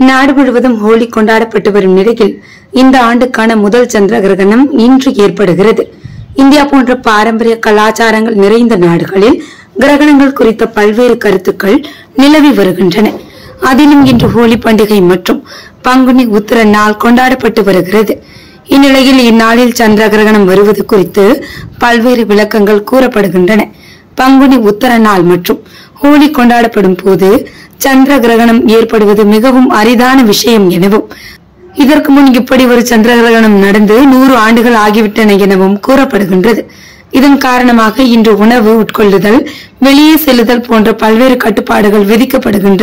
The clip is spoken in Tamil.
நாடு முழுவதும் ஹோலி கொண்டாடப்பட்டு வரும் நிலையில் இந்த ஆண்டுக்கான முதல் சந்திர கிரகணம் இன்று ஏற்படுகிறது. இந்தியா போன்ற பாரம்பரிய கலாச்சாரங்கள் நிறைந்த நாடுகளில் கிரகணங்கள் குறித்த பல்வேறு கருத்துக்கள் நிலவி வருகின்றன. அதிலும் இன்று ஹோலி பண்டிகை மற்றும் பங்குனி உத்திர நாள் கொண்டாடப்பட்டு வருகிறது. இந்நிலையில் இந்நாளில் சந்திர கிரகணம் வருவது குறித்து பல்வேறு விளக்கங்கள் கூறப்படுகின்றன. பங்குனி உத்தர நாள் மற்றும் ஹோலி கொண்டாடப்படும் போது சந்திர கிரகணம் ஏற்படுவது மிகவும் அரிதான விஷயம் எனவும் இதற்கு முன் இப்படி ஒரு சந்திர கிரகணம் நடந்து நூறு ஆண்டுகள் ஆகிவிட்டன எனவும் கூறப்படுகின்றது. இதன் காரணமாக இன்று உணவு உட்கொள்ளுதல் வெளியே செல்லுதல் போன்ற பல்வேறு கட்டுப்பாடுகள் விதிக்கப்படுகின்றன